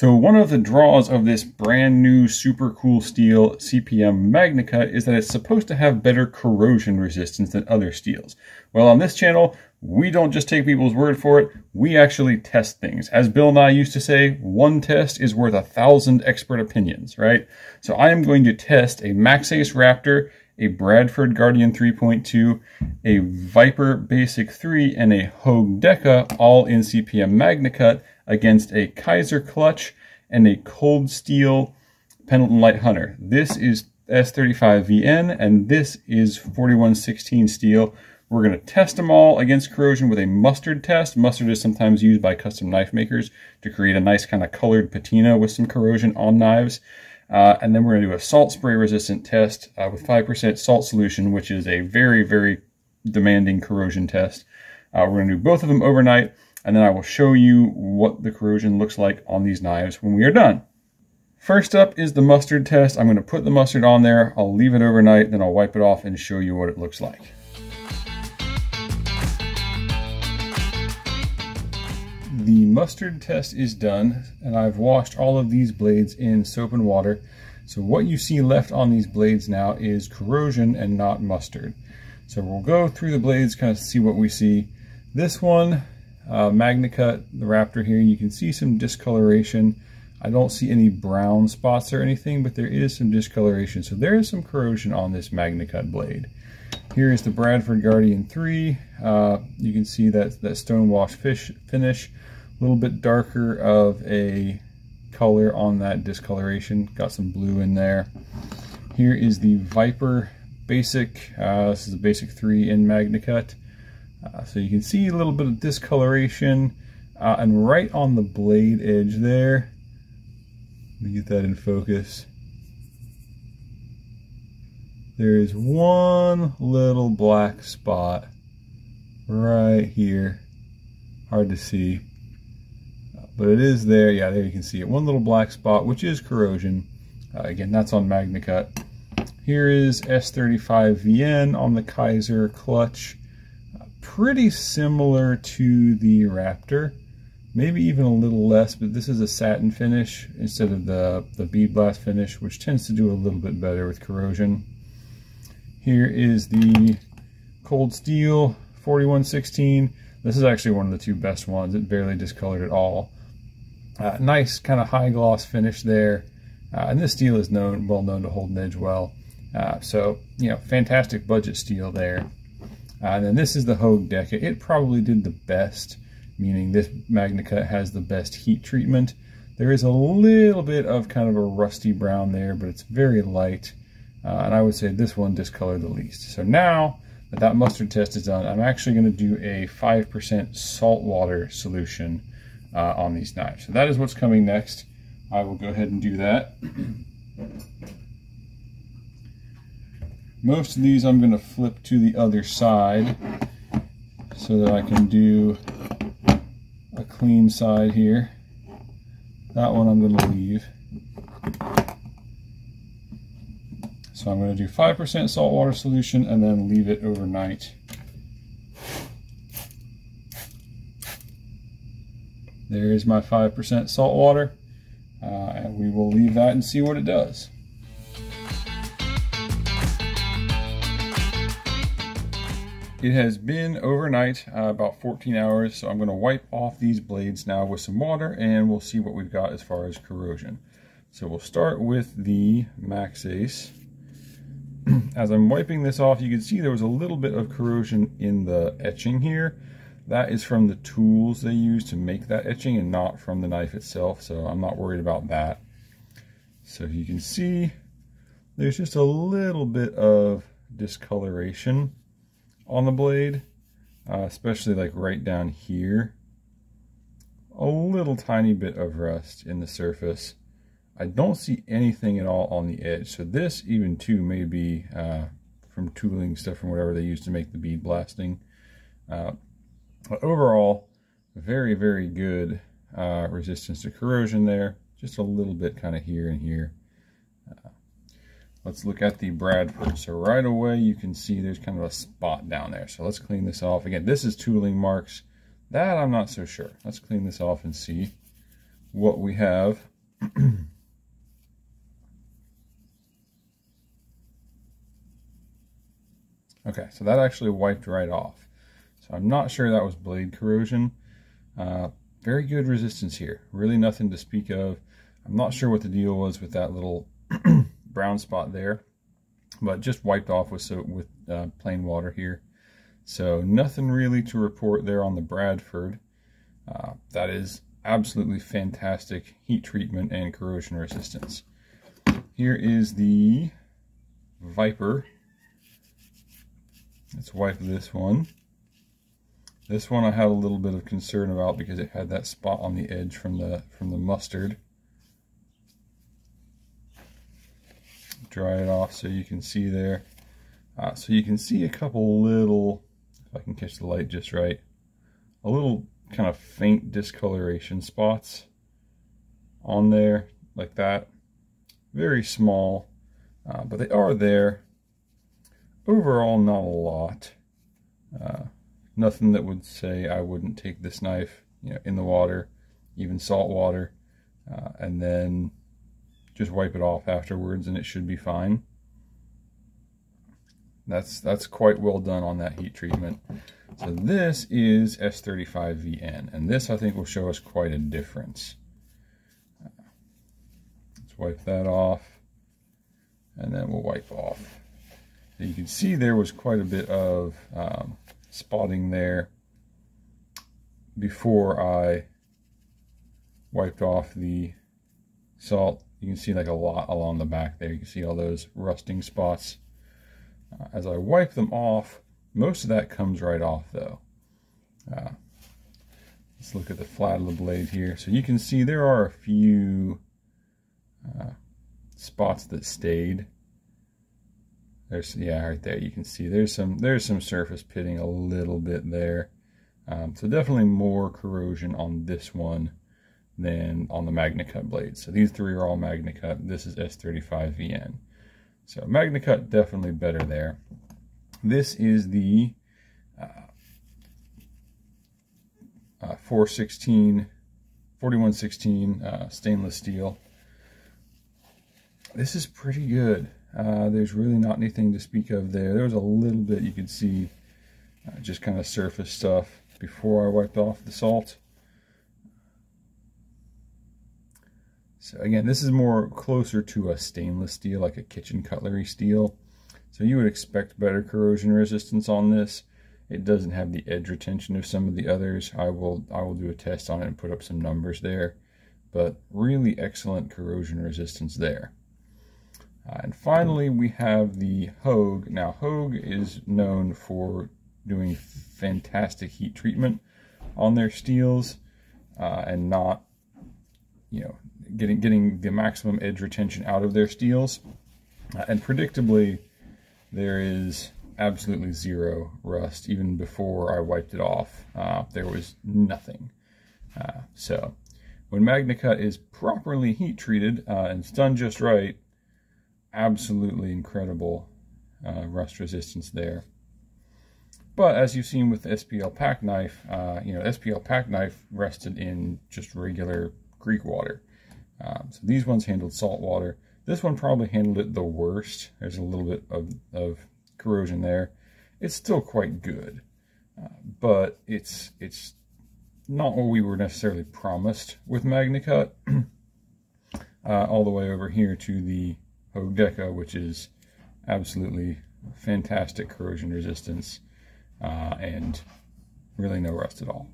So one of the draws of this brand new super cool steel CPM MagnaCut is that it's supposed to have better corrosion resistance than other steels. Well, on this channel, we don't just take people's word for it, we actually test things. As Bill Nye used to say, one test is worth a thousand expert opinions, right? So I am going to test a Maxace Raptor, a Bradford Guardian 3.2, a Viper Basic 3, and a Hogue Deka, all in CPM MagnaCut, against a Kizer clutch and a cold steel Pendleton Lite Hunter. This is S35VN and this is 4116 steel. We're going to test them all against corrosion with a mustard test. Mustard is sometimes used by custom knife makers to create a nice kind of colored patina with some corrosion on knives. Uh, and then we're going to do a salt spray resistant test uh, with 5% salt solution, which is a very, very demanding corrosion test. Uh, we're going to do both of them overnight and then I will show you what the corrosion looks like on these knives when we are done. First up is the mustard test. I'm going to put the mustard on there, I'll leave it overnight, then I'll wipe it off and show you what it looks like. The mustard test is done, and I've washed all of these blades in soap and water. So what you see left on these blades now is corrosion and not mustard. So we'll go through the blades, kind of see what we see. This one uh, MagnaCut, the Raptor here, you can see some discoloration. I don't see any brown spots or anything, but there is some discoloration. So there is some corrosion on this MagnaCut blade. Here is the Bradford Guardian 3. Uh, you can see that, that stone wash fish finish. A little bit darker of a color on that discoloration. Got some blue in there. Here is the Viper Basic. Uh, this is a Basic 3 in MagnaCut. Uh, so you can see a little bit of discoloration uh, and right on the blade edge there. Let me get that in focus. There is one little black spot right here. Hard to see. But it is there. Yeah, there you can see it. One little black spot, which is corrosion. Uh, again, that's on MagnaCut. Here is S35VN on the Kizer clutch pretty similar to the Raptor, maybe even a little less, but this is a satin finish instead of the, the bead blast finish, which tends to do a little bit better with corrosion. Here is the Cold Steel 4116. This is actually one of the two best ones. It barely discolored at all. Uh, nice kind of high gloss finish there. Uh, and this steel is known, well known to hold an edge well. Uh, so, you know, fantastic budget steel there. Uh, and then this is the Hogue Deka. It probably did the best, meaning this MagnaCut has the best heat treatment. There is a little bit of kind of a rusty brown there, but it's very light. Uh, and I would say this one discolored the least. So now that that mustard test is done, I'm actually going to do a 5% salt water solution uh, on these knives. So that is what's coming next. I will go ahead and do that. Most of these I'm going to flip to the other side so that I can do a clean side here. That one I'm going to leave. So I'm going to do 5% saltwater solution and then leave it overnight. There is my 5% salt water, uh, and we will leave that and see what it does. It has been overnight, uh, about 14 hours, so I'm going to wipe off these blades now with some water and we'll see what we've got as far as corrosion. So we'll start with the Maxace. As I'm wiping this off, you can see there was a little bit of corrosion in the etching here. That is from the tools they use to make that etching and not from the knife itself, so I'm not worried about that. So you can see there's just a little bit of discoloration on the blade, uh, especially like right down here. A little tiny bit of rust in the surface. I don't see anything at all on the edge. So this even too may be uh, from tooling stuff from whatever they use to make the bead blasting. Uh, but overall, very, very good uh, resistance to corrosion there. Just a little bit kind of here and here. Let's look at the Bradford. So right away you can see there's kind of a spot down there. So let's clean this off. Again, this is tooling marks. That I'm not so sure. Let's clean this off and see what we have. okay, so that actually wiped right off. So I'm not sure that was blade corrosion. Uh, very good resistance here. Really nothing to speak of. I'm not sure what the deal was with that little brown spot there, but just wiped off with, so, with uh, plain water here. So nothing really to report there on the Bradford. Uh, that is absolutely fantastic heat treatment and corrosion resistance. Here is the Viper. Let's wipe this one. This one I had a little bit of concern about because it had that spot on the edge from the from the mustard. Dry it off so you can see there. Uh, so you can see a couple little, if I can catch the light just right, a little kind of faint discoloration spots on there like that. Very small, uh, but they are there. Overall, not a lot. Uh, nothing that would say I wouldn't take this knife you know, in the water, even salt water, uh, and then just wipe it off afterwards and it should be fine. That's, that's quite well done on that heat treatment. So this is S35VN, and this I think will show us quite a difference. Let's wipe that off, and then we'll wipe off. you can see there was quite a bit of um, spotting there before I wiped off the salt. You can see like a lot along the back there. You can see all those rusting spots. Uh, as I wipe them off, most of that comes right off though. Uh, let's look at the flat of the blade here. So you can see there are a few uh, spots that stayed. There's yeah, right there. You can see there's some there's some surface pitting a little bit there. Um, so definitely more corrosion on this one than on the MagnaCut blade. So these three are all MagnaCut. This is S35VN. So MagnaCut definitely better there. This is the uh, uh, 416, 4116 uh, stainless steel. This is pretty good. Uh, there's really not anything to speak of there. There was a little bit you could see uh, just kind of surface stuff before I wiped off the salt. So again, this is more closer to a stainless steel, like a kitchen cutlery steel. So you would expect better corrosion resistance on this. It doesn't have the edge retention of some of the others. I will I will do a test on it and put up some numbers there. But really excellent corrosion resistance there. Uh, and finally, we have the Hogue. Now, Hogue is known for doing fantastic heat treatment on their steels uh, and not, you know, getting getting the maximum edge retention out of their steels. Uh, and predictably, there is absolutely zero rust. Even before I wiped it off, uh, there was nothing. Uh, so when MagnaCut is properly heat treated uh, and it's done just right, absolutely incredible uh, rust resistance there. But as you've seen with the SPL pack knife, uh, you know, SPL pack knife rested in just regular Greek water. Um, so these ones handled salt water. This one probably handled it the worst. There's a little bit of, of corrosion there. It's still quite good, uh, but it's it's not what we were necessarily promised with MagnaCut. uh, all the way over here to the Hogue Deka, which is absolutely fantastic corrosion resistance uh, and really no rust at all.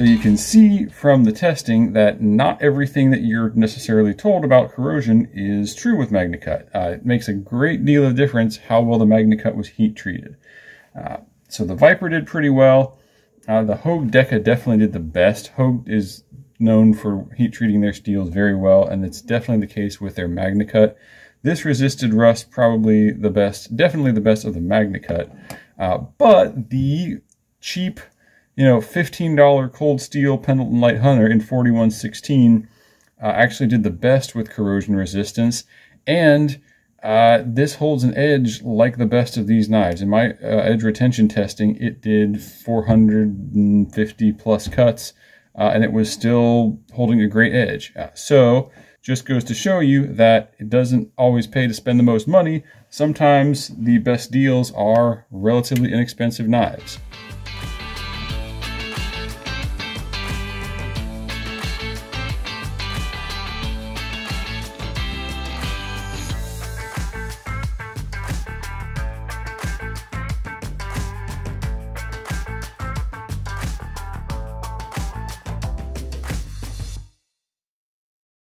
So you can see from the testing that not everything that you're necessarily told about corrosion is true with MagnaCut. Uh, it makes a great deal of difference how well the MagnaCut was heat treated. Uh, so the Viper did pretty well. Uh, the Hogue Deka definitely did the best. Hogue is known for heat treating their steels very well, and it's definitely the case with their MagnaCut. This resisted rust probably the best, definitely the best of the MagnaCut. Uh, but the cheap you know, $15 cold steel Pendleton Lite Hunter in 4116 uh, actually did the best with corrosion resistance. And uh, this holds an edge like the best of these knives. In my uh, edge retention testing, it did 450 plus cuts, uh, and it was still holding a great edge. Uh, so, just goes to show you that it doesn't always pay to spend the most money. Sometimes the best deals are relatively inexpensive knives.